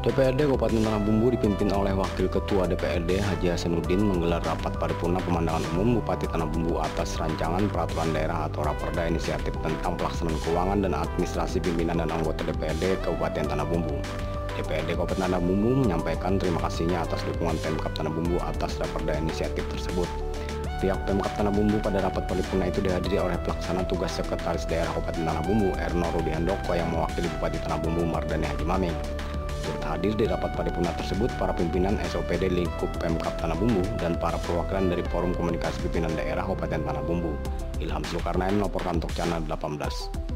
DPRD Kabupaten Tanah Bumbu dipimpin oleh Wakil Ketua DPRD Haji Hasanuddin menggelar rapat paripurna pemandangan umum Bupati Tanah Bumbu atas rancangan peraturan daerah atau raperda inisiatif tentang pelaksanaan keuangan dan administrasi pimpinan dan anggota DPRD Kabupaten Tanah Bumbu. DPRD Kabupaten Tanah Bumbu menyampaikan terima kasihnya atas dukungan Pemkap Tanah Bumbu atas raperda inisiatif tersebut. Pihak Pemkap Tanah Bumbu pada rapat paripurna itu dihadiri oleh pelaksana tugas Sekretaris Daerah Kabupaten Tanah Bumbu Erno Rudi Handoko yang mewakili Bupati Tanah Bumbu Mardani Haji Maming. Hadir di rapat paripurna tersebut para pimpinan SOPD lingkup Pemkap Tanah Bumbu dan para perwakilan dari Forum Komunikasi Pimpinan Daerah Kabupaten Tanah Bumbu. Ilham Zulkarnain melaporkan untuk Channel 18.